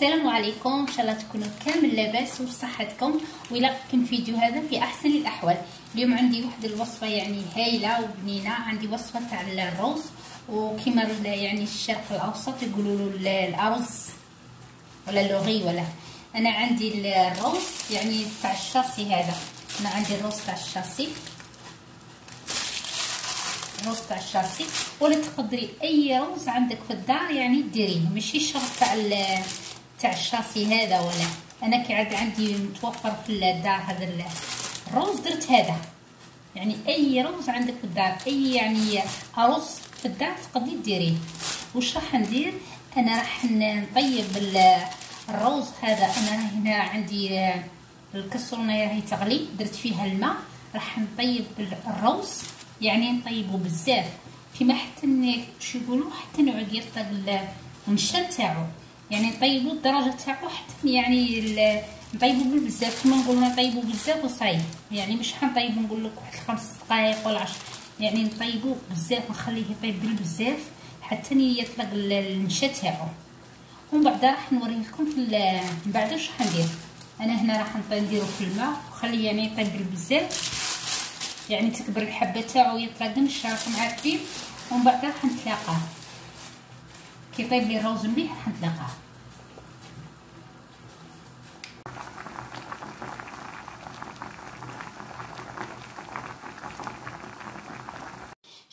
السلام عليكم. إن شاء الله تكونوا كامل لاباس وصحتكم ويلاقيكم فيديو هذا في أحسن الأحوال. اليوم عندي واحد الوصفة يعني هايلة وبنينة. عندي وصفة تاع الرز وكما يعني الشرق الأوسط يقولوا له الأرز ولا لوغي ولا. أنا عندي الرز يعني تاع الشاصي هذا. أنا عندي الرز تاع الشاصي الرز تاع الشاصي ولا تقدري أي رز عندك في الدار يعني ديريه. ماشي شرط تاع تاع الشاصي هذا ولا؟ أنا كي عاد عندي متوفر في الدار هذا الرز درت هذا. يعني أي رز عندك في الدار أي يعني رز في الدار تقدري ديريه. واش راح ندير؟ أنا راح نطيب الروز هذا. أنا هنا عندي الكسرونه هي تغلي. درت فيها الماء. راح نطيب الروز يعني نطيبه بزاف. كيما حتى شو يقولوا؟ حتى نعود يطلق النشا تاعو. يعني نطيبو الدرجه تاعو حتى يعني نطيبو بزاف كما نقولوا نطيبو بزاف وصايب يعني مش حنطيبو نقول لك واحد خمس دقائق ولا عشر. يعني نطيبو بزاف نخليه يطيب بزاف حتى يطلق النشا تاعو. ومن بعد راح نوريه لكم في من بعد واش حندير أنا هنا راح نديرو في الماء وخليه يعني يطيب بزاف يعني تكبر الحبة تاعو يطلق النشا راكم عارفين ومن بعد راح نتلاقاه. كي يطيب لي الروز مليح راح نتلاقاه.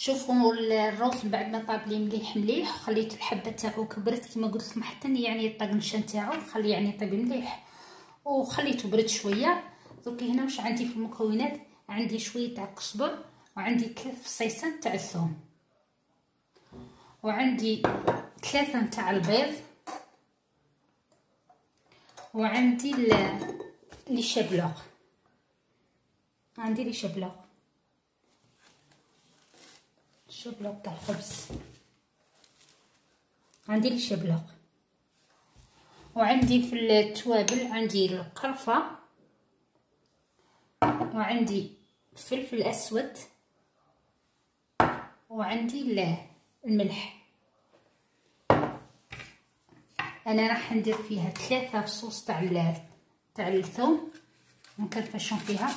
شوفوا الروز من بعد ما طاب لي مليح مليح خليت الحبة تاعو كبرت كما قلت لكم حتى يعني النشا تاعو خليه يعني يطيب مليح. وخليته برد شوية. درك هنا واش عندي في المكونات؟ عندي شوية تاع كزبر وعندي ثلاث فصيصات تاع الثوم. وعندي ثلاثة تاع البيض. وعندي لي شبلوق عندي لي شبلوق شبلوق تاع الخبز. عندي لي وعندي في التوابل عندي القرفة. وعندي فلفل أسود. وعندي الملح. أنا راح ندير فيها ثلاثة فصوص تاع تاع الثوم. نكرفشهم فيها.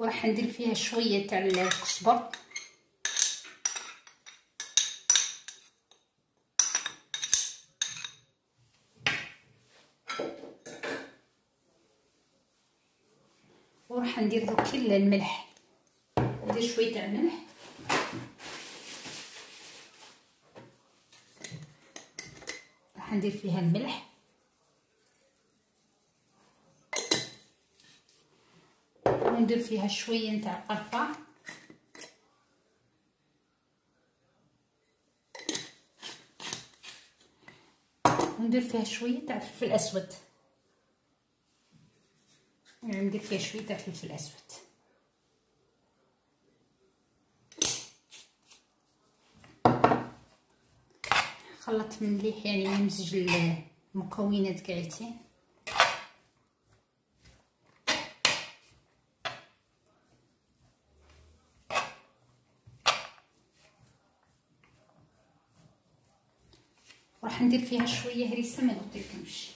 وراح ندير فيها شوية تاع الكزبر وراح ندير دوك الملح. ندير شوية تاع الملح. راح ندير فيها الملح. وندير فيها شوية نتاع قرفة. وندير فيها شوية تاع فلفل أسود. يعني ندير فيها شوية تاع فلفل أسود. خلطت مليح يعني نمزج المكونات كاعتين ندير فيها شوية هريسة ما قلتلكمش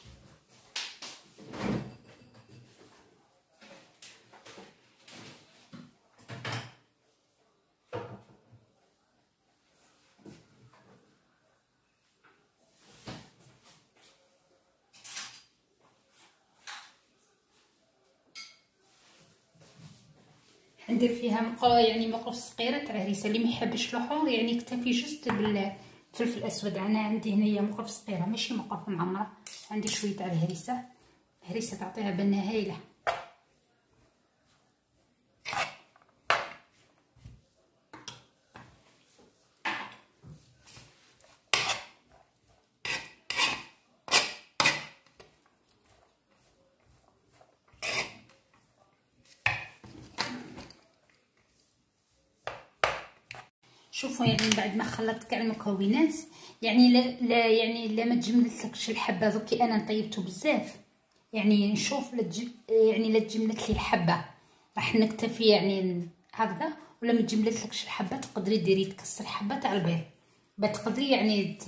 ندير فيها مقا يعني مقص صغيرة تاع هريسة. اللي ما يحبش الحور يعني يكتفي جست بال فلفل أسود أنا عندي هنايا مقرف صغيره ماشي مقرف معمرة عندي شوية تاع الهريسة. الهريسة تعطيها بنه هايله شوفوا يعني بعد ما خلطت كاع المكونات يعني لا, لا يعني لا ما تجملتلكش الحبة. دوكي أنا طيبته بزاف. يعني نشوف لا يعني لا تجملت لي الحبة. راح نكتفي يعني هكذا ولا ما تجملتلكش الحبة تقدري ديري تكسر حبه تاع البيض. بتقدري يعني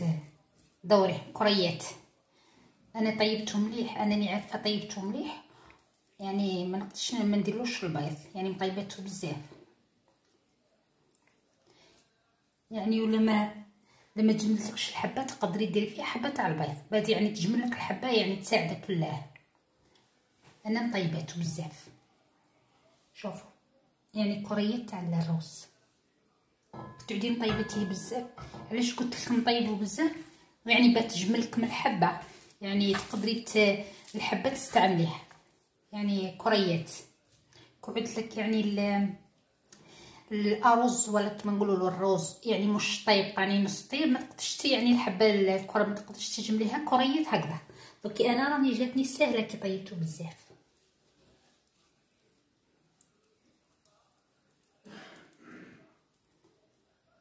دوري كريات. أنا طيبته مليح أنني عارفة طيبته مليح. يعني ما نقدرش ما نديرلوش البيض. يعني مطيبته بزاف. يعني ولا ما لما تجملتلكش الحبه تقدري ديري فيها حبة تاع البيض. بعد يعني تجمل لك الحبة يعني تساعدك في الله أنا مطيباته بزاف. شوفوا يعني كريات تاع الروز تعودي مطيبتيه بزاف. علاش قلت لكم طيبوا بزاف؟ يعني باه تجملك من الحبة. يعني تقدري الحبة تستعمليها. يعني كريات قعدت لك يعني الأرز ولا كما نقولوا له الروز يعني مش طيب يعني نص طيب ما تقدرش يعني الحبة الكرة ما تقدرش تجمليها كريات هكذا. دوكي أنا راني جاتني سهلة كي طيبته بزاف.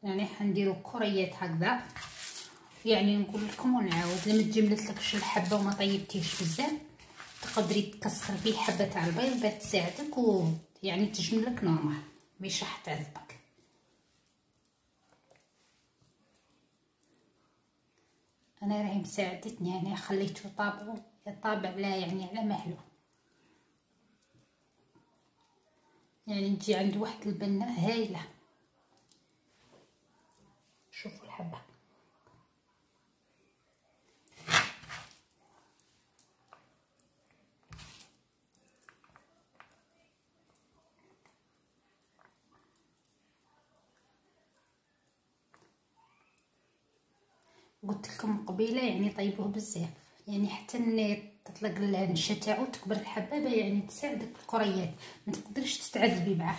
يعني حنديرو كريات هكذا. يعني نقول لكم ونعاود. لما تجملتلكش الحبة وما طيبتيش بزاف تقدري تكسر فيه حبه تاع البيض باش تساعدك ويعني تجملك نورمال مش تعذبك. أنا راهي مساعدتني يعني خليته طابع طابع لا يعني على مهله. يعني نجي عند واحد البنه هايلة. شوفوا الحبة. قلت لكم قبيلة يعني طيبوه بزاف. يعني حتى تطلق النشا تاعو تكبر الحبابة يعني تساعدك في الكريات ما تقدرش تتعذبي معاه.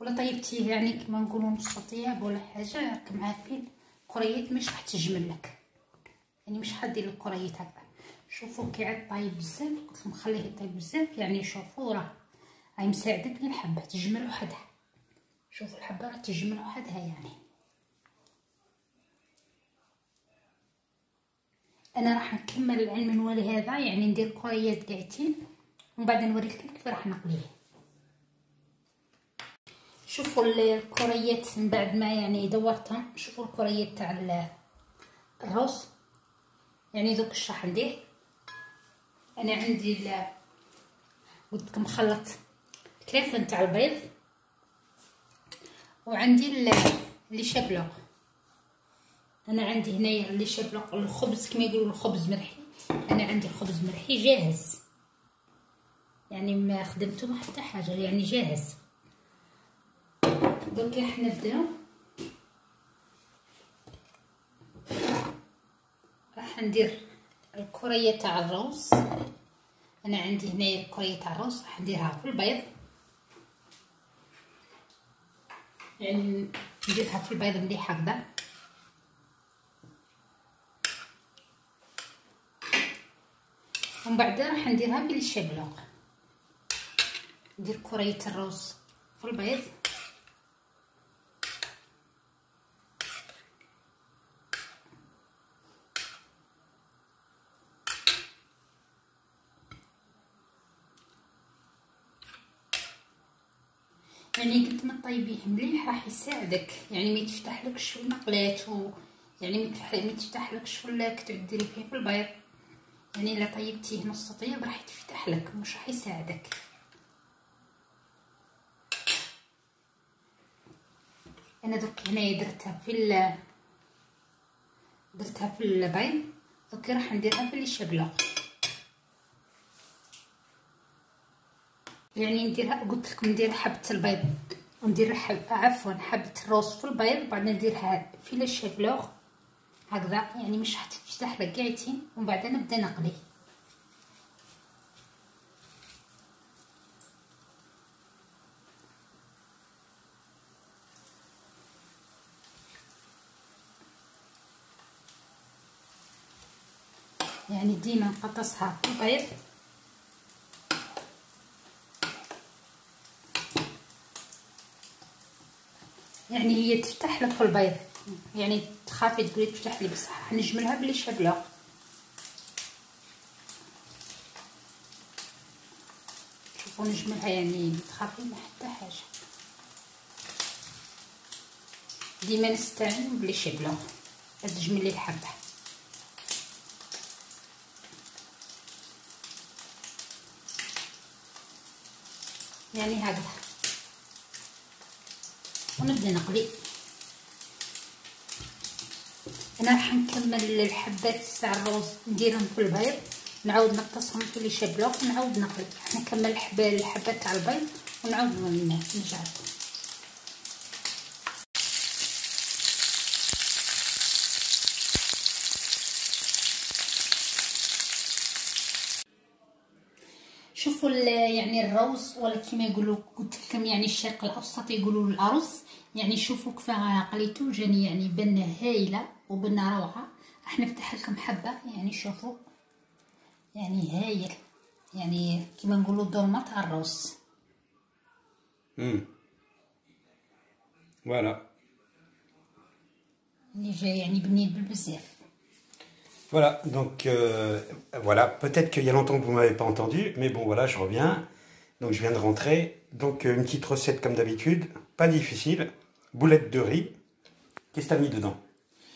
ولا طيبتيه يعني كما نقولوا نص طياب ولا حاجة راكم عارفين كريات مش راح تجمل لك يعني مش حدير الكريات هكذا شوفوا كي عاد طايب بزاف قلت لكم خليه يطيب بزاف. يعني شوفوا راه راهي مساعدتني الحبه تجمل وحدها. شوفوا الحبة راه تجمل وحدها يعني. أنا راح نكمل العلم المنوالي هذا يعني ندير كريات كاعتين ومن بعد نوريكم كيف راح نقليه. شوفوا الكريات من بعد ما يعني دورتهم شوفوا الكريات تاع الروز يعني دوك اش راح ندير؟ أنا عندي قلت لكم خلط ثلاثة تاع البيض وعندي اللي شابلوغ. أنا عندي هنايا اللي شابلوغ الخبز كما يقولوا الخبز مرحي. أنا عندي الخبز مرحي جاهز. يعني ما خدمته ما حتى حاجة يعني جاهز. دوك راح نبداو راح ندير الكريه تاع الروز أنا عندي هنايا الكريه تاع الروز راح نديرها في البيض. يعني نديرها في البيض مليح هكذا. ومن بعد راح نديرها بالشبلوق ندير كرية الروز في البيض. يعني قد ما طيبيه مليح راح يساعدك. يعني ما يتفتحلكش في المقلات و يعني ما يتفتحلكش في تعود ديري فيه في البيض. يعني إلا طيبتيه نص طيب راح يتفتح لك مش راح يساعدك. أنا درك هنايا درتها في درتها في البيض دوك راح نديرها في الشبلة. يعني نديرها قلت لكم ندير حبة البيض وندير حب عفوا حبة الروز في البيض بعد نديرها في الشبلوغ هكذا يعني مش حتفتح لك قاعدين ومن بعد نبدا نقلي. يعني ديما نقطصها. في البيض يعني هي تفتح لك في البيض. يعني تخافي تقولي تفتح لي بصح. نجملها بلي شابله شوفوا نجملها يعني تخافي ما حتى حاجة. ديما نستعين بلي شابله تجملي الحبة. يعني هكذا. ونبدأ نقلي. أنا راح نكمل الحبات تاع الروز نديرهم في البيض نعاود نقصهم في لي شابلو ونعاود راح نكمل الحبات تاع البيض ونعاود نرجع شوفوا يعني الروز ولا كيما يقولوا قلت لكم يعني الشرق الأوسط يقولوا الأرز. يعني شوفوا كيف قليتو جاني يعني بنة هايلة. وبنه روعه راح نفتح لكم حبه يعني شوفوا يعني هايل يعني كيما نقولوا دولمه تاع الروز امم فوالا اللي جاي يعني بنين بالبزاف Voilà, donc euh, voilà, peut-être qu'il y a longtemps que vous ne m'avez pas entendu, mais bon voilà, je reviens. Donc je viens de rentrer. Donc euh, une petite recette comme d'habitude, pas difficile. Boulettes de riz. Qu'est-ce que tu as mis dedans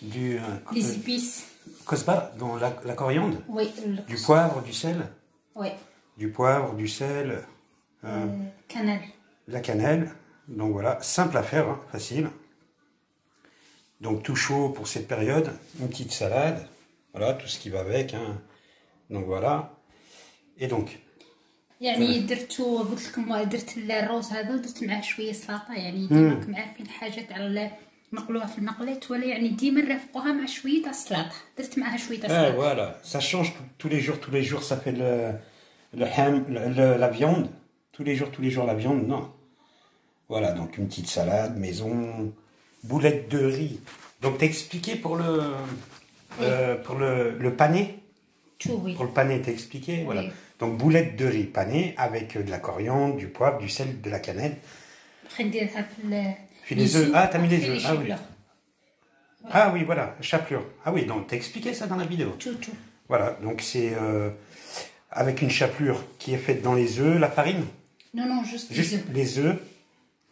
Du, euh, Les épices. Cosbar, dans la, coriandre Oui. Du poivre, du sel Oui. Du poivre, du sel. cannelle. La cannelle. Donc voilà, simple à faire, hein, facile. Donc tout chaud pour cette période. Une petite salade. Voilà, tout ce qui va avec. Hein. Donc voilà. Et donc. يعني درتو قلت لكم درت الروز هذا ودرت معاه شويه سلطه يعني ديما راكم عارفين حاجات على نقلوها في المقلات ولا يعني ديما نرافقوها مع شويه تاع السلطه درت معاها شويه تاع السلطه. فوالا سا شونج tous les jours tous les jours ça fait le le ham le, la viande tous les jours tous les jours la viande non. Voilà donc une petite salade maison boulettes de riz. Donc t'as expliqué pour le euh, pour le, le pané Tout, oui. Pour le pané, t'as expliqué Voilà. Donc, boulettes de riz pané avec euh, de la coriandre, du poivre, du sel, de la cannelle. Puis les œufs. Ah, t'as mis les œufs. Ah oui. Ah oui, voilà, chapelure. Ah oui, donc t'as expliqué ça dans la vidéo. Tout, tout. Voilà, donc c'est euh, avec une chapelure qui est faite dans les œufs, la farine? Non, non, juste, juste les œufs.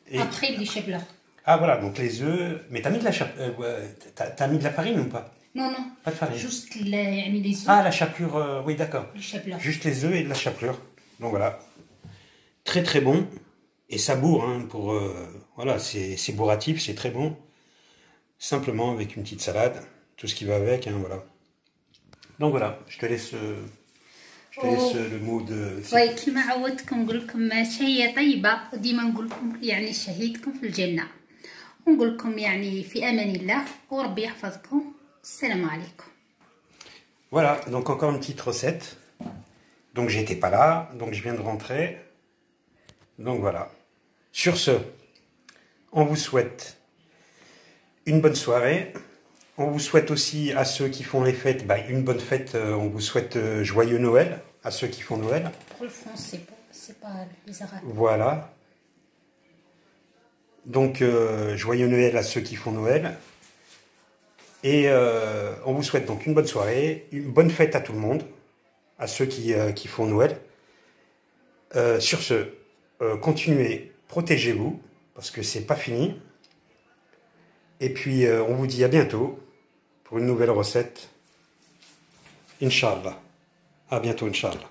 Et... Après les chapelures. Ah voilà, donc les œufs. Mais t'as mis de la t'as mis de la farine ou pas? Non, non. Pas de farine. Juste les œufs. Ah, la chapelure, euh, oui, d'accord. Juste les œufs et de la chapelure. Donc voilà. Très très bon. Et ça bourre, hein, pour. Euh, voilà, c'est bourratif, c'est très bon. Simplement avec une petite salade, tout ce qui va avec, hein, voilà. Donc voilà, je te laisse. Euh, je te laisse le mot de. Oui, كما عودتكم نقول لكم شهية طيبة وديما نقول لكم يعني شهيتكم في الجنة ونقول لكم يعني في أمان الله وربي يحفظكم Salam alaikum. Voilà, donc encore une petite recette. Donc j'étais pas là, donc je viens de rentrer. Donc voilà. Sur ce, on vous souhaite une bonne soirée. On vous souhaite aussi à ceux qui font les fêtes, bah, une bonne fête. Euh, on vous souhaite euh, joyeux Noël à ceux qui font Noël. Pour le français, c'est pas les Arabes. Voilà. Donc euh, joyeux Noël à ceux qui font Noël. Et euh, on vous souhaite donc une bonne soirée, une bonne fête à tout le monde, à ceux qui, euh, qui font Noël. Sur ce, continuez, protégez-vous, parce que c'est pas fini. Et puis, on vous dit à bientôt pour une nouvelle recette. Inch'Allah. À bientôt, Inch'Allah.